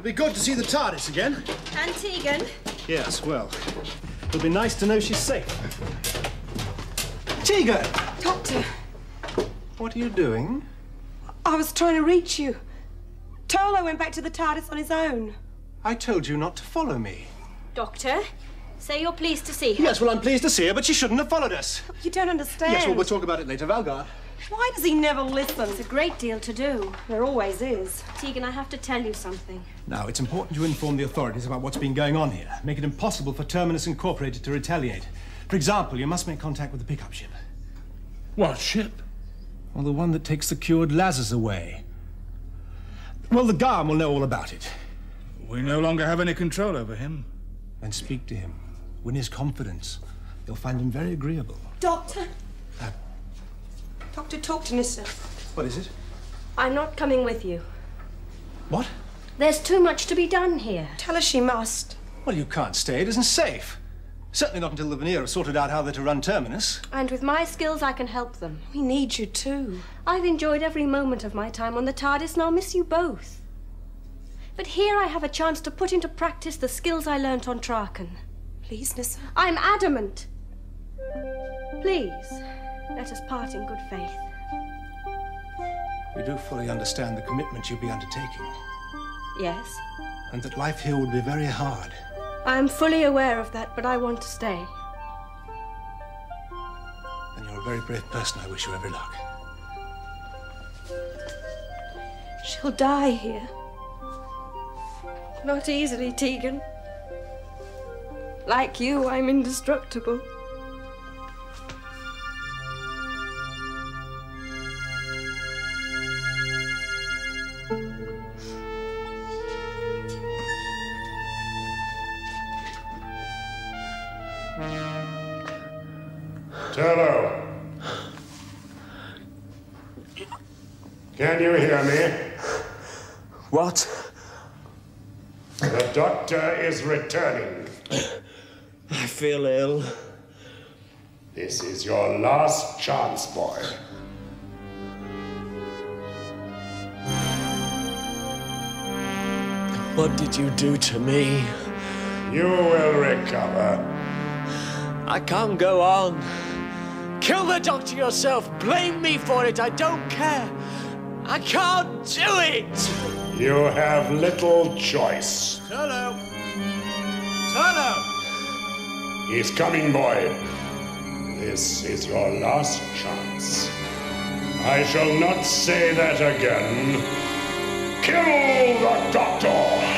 It'll be good to see the TARDIS again. And Tegan. Yes, well, it'll be nice to know she's safe. Tegan! Doctor, What are you doing? I was trying to reach you. Turlough went back to the TARDIS on his own. I told you not to follow me. Doctor, say you're pleased to see her. Yes, well, I'm pleased to see her, but she shouldn't have followed us. You don't understand. Yes, well, we'll talk about it later. Valgard. Why does he never listen? It's a great deal to do. There always is. Tegan, I have to tell you something. Now, it's important to inform the authorities about what's been going on here. Make it impossible for Terminus Incorporated to retaliate. For example, you must make contact with the pickup ship. What ship? Well, the one that takes the cured Lazars away. Well, the Garm will know all about it. We no longer have any control over him. Then speak to him. Win his confidence. You'll find him very agreeable. Doctor. Uh. Doctor, talk to Nyssa. What is it? I'm not coming with you. What? There's too much to be done here. Tell her she must. Well, you can't stay. It isn't safe. Certainly not until the Vanir have sorted out how they're to run Terminus. And with my skills, I can help them. We need you too. I've enjoyed every moment of my time on the TARDIS, and I'll miss you both. But here I have a chance to put into practice the skills I learnt on Traken. Please, Nyssa. I'm adamant. Please, let us part in good faith. We do fully understand the commitment you'll be undertaking, Yes, and that life here would be very hard. I am fully aware of that, but I want to stay. Then you're a very brave person. I wish you every luck. She'll die here. Not easily, Tegan. Like you, I'm indestructible. Turlough. Can you hear me? What? The doctor is returning. I feel ill. This is your last chance, boy. What did you do to me? You will recover. I can't go on. Kill the doctor yourself. Blame me for it. I don't care. I can't do it. You have little choice. Turlough! Turlough! He's coming, boy. This is your last chance. I shall not say that again. Kill the doctor!